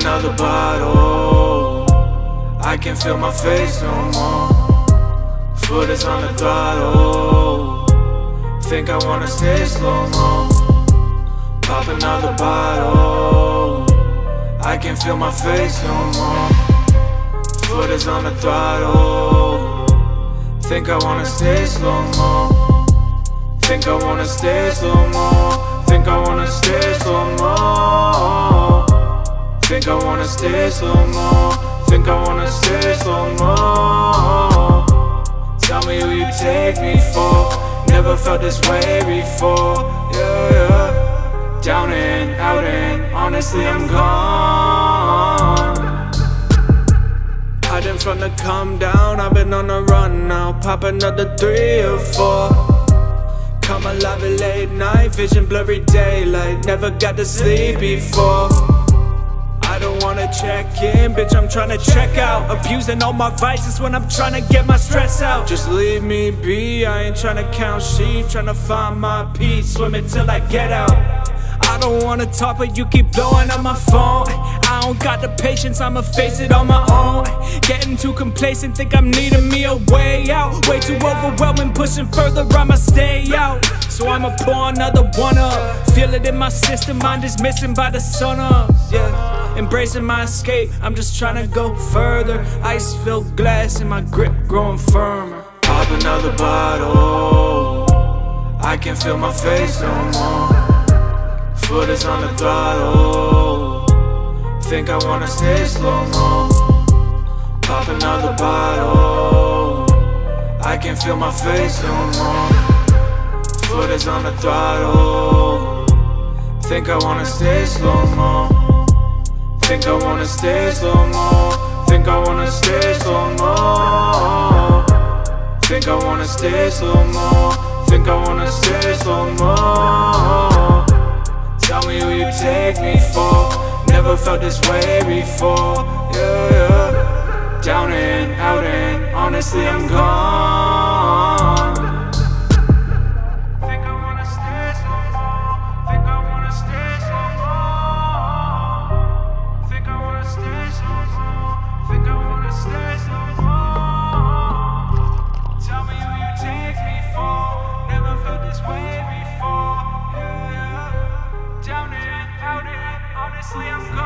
another bottle. I can't feel my face no more. Foot is on the throttle. Think I wanna stay slow mo. Pop another bottle. I can't feel my face no more. Foot is on the throttle. Think I wanna stay slow mo. Think I wanna stay slow mo. Think I wanna stay slow mo. Think I wanna stay slow mo. Think I wanna stay slow mo. Tell me who you take me for. Never felt this way before. Yeah, yeah. Down and out and honestly I'm gone. Hiding from the calm down. I've been on the run now. Pop another three or four. Come alive at late night, vision blurry daylight. Never got to sleep before. Wanna check in, bitch. I'm tryna check out. Abusing all my vices when I'm tryna get my stress out. Just leave me be. I ain't tryna count sheep, tryna find my peace. Swimming till I get out. I don't wanna talk, but you keep blowing up my phone. Don't got the patience, I'ma face it on my own. Getting too complacent, think I'm needing me a way out. Way too overwhelming, pushing further, I'ma stay out. So I'ma pour another one up. Feel it in my system, mind is missing by the sun up. Yeah, embracing my escape, I'm just trying to go further. Ice filled glass and my grip growing firmer. Pop another bottle. I can feel my face no more. Foot is on the throttle. Think I wanna stay slow mo. Pop another bottle. I can feel my face no more. Foot is on the throttle. Think I wanna stay slow mo. Think I wanna stay slow mo. Think I wanna stay slow mo. Think I wanna stay slow mo. Think I wanna stay slow mo. Never felt this way before. Yeah, yeah. Down and out and honestly I'm gone. Think I wanna stay slow mo. Think I wanna stay slow mo. Think I wanna stay slow mo. Think I wanna stay slow mo. Tell me who you take me for. Never felt this way before. Down and out and honestly I'm gone.